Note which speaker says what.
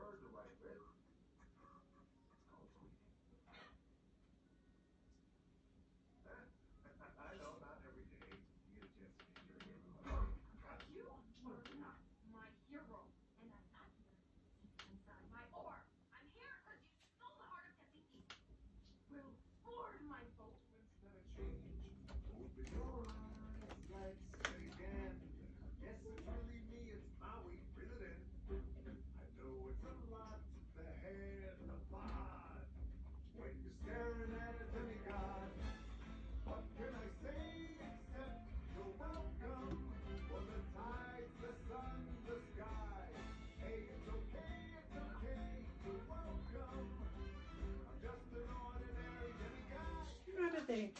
Speaker 1: bird
Speaker 2: parte.